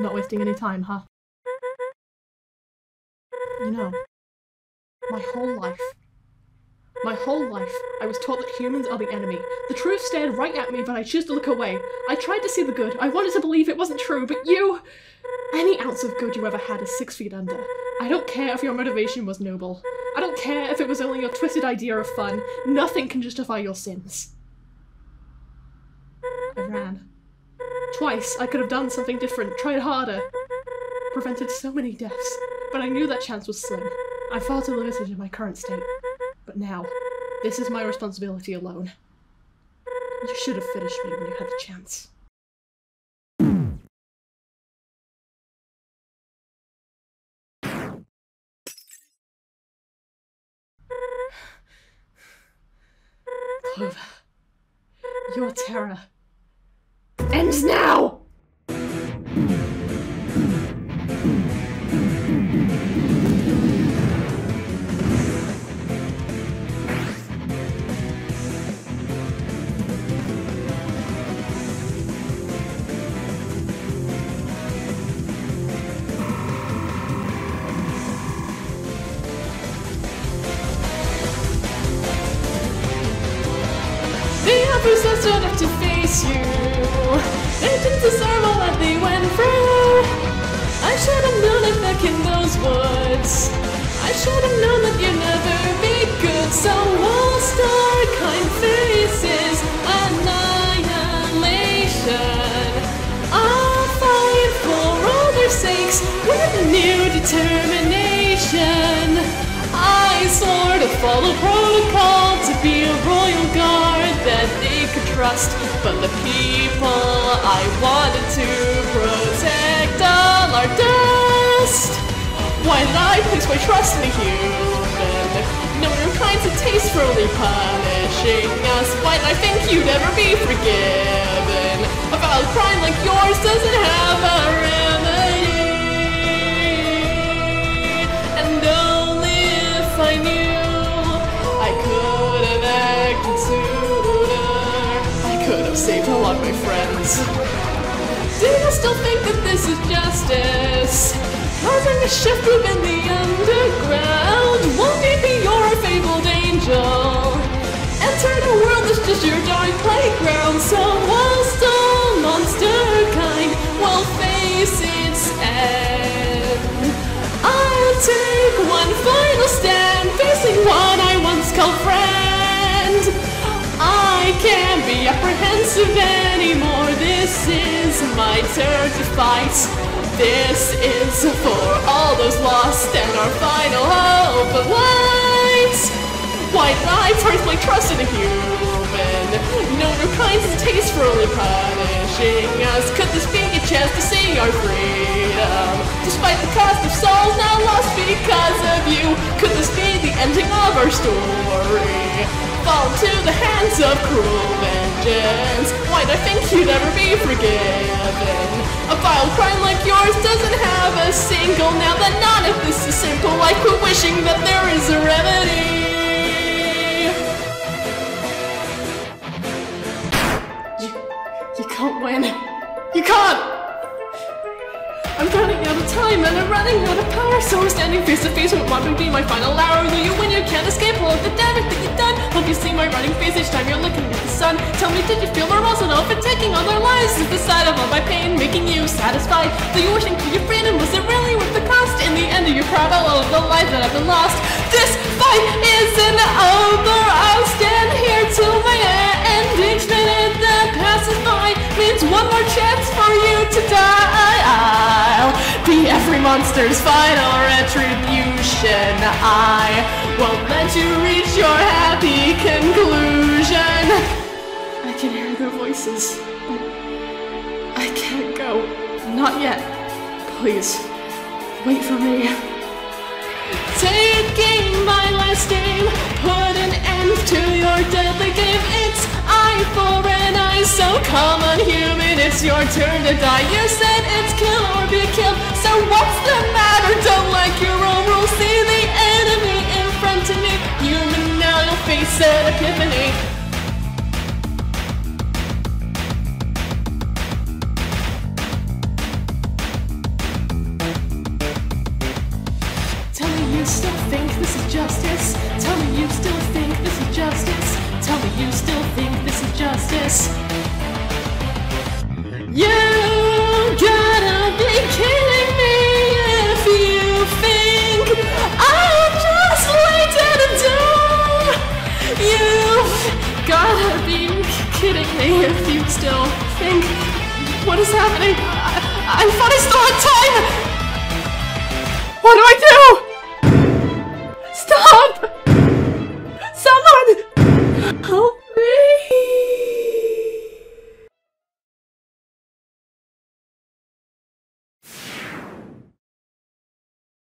Not wasting any time, huh? You know, my whole life, my whole life, I was taught that humans are the enemy. The truth stared right at me, but I chose to look away. I tried to see the good. I wanted to believe it wasn't true, but you. Any ounce of good you ever had is six feet under. I don't care if your motivation was noble. I don't care if it was only your twisted idea of fun. Nothing can justify your sins. Twice, I could have done something different, tried harder, prevented so many deaths, but I knew that chance was slim. I'm far too limited in my current state. But now, this is my responsibility alone. You should have finished me when you had the chance. Clover, your terror ends now! The are stood up face you. They didn't deserve all that they went through. I should have known it back in those woods. I should have known that you'd never be good. So all star kind faces annihilation. I'll fight for all their sakes with new determination. I swore to follow protocol to be a royal guard that trust. But the people I wanted to protect all are dust. Why did I place my trust in a human? No one kinds of tastefully punishing us. Why did I think you'd ever be forgiven? A foul crime like yours doesn't have a remedy. Of my friends. Do you still think that this is justice? Causing a shift within the underground. Won't be your fabled angel? Enter a world that's just your dark playground. So I can't be apprehensive anymore. This is my turn to fight. This is for all those lost and our final hope of light. Did I place my trust in a human? No no kinds of tastefully punishing us. Could this be a chance to see our freedom? Despite the cost of souls now lost because of you, could this be the ending of our story? Fall into the hands of cruel vengeance. Why'd I think you'd ever be forgiven? A vile crime like yours doesn't have a single. Now that none of this is simple, I quit wishing that there is a remedy. So we're standing face to face with what would be my final hour. Though you win, you can't escape all of the damage that you've done. Hope you see my running face each time you're looking at the sun. Tell me, did you feel remorse enough for taking all their lives? Is the sight of all my pain making you satisfied? Though you wishing for your freedom, was it really worth the cost? In the end, are you proud of all of the life that I've been lost? This fight isn't over. I'll stand here till my end. Each minute that passes by means one more chance for you to die. Every monster's final retribution. I won't let you reach your happy conclusion. I can hear their voices, but I can't go. Not yet. Please, wait for me. Taking my last name, put an end to your deadly is so common, human. It's your turn to die. You said it's kill or be killed. So what's the matter? Don't like your own rules. See the enemy in front of me. Human, now you'll face an epiphany. Tell me you still think this is justice. Still think what is happening. I, I thought I still had time. What do I do?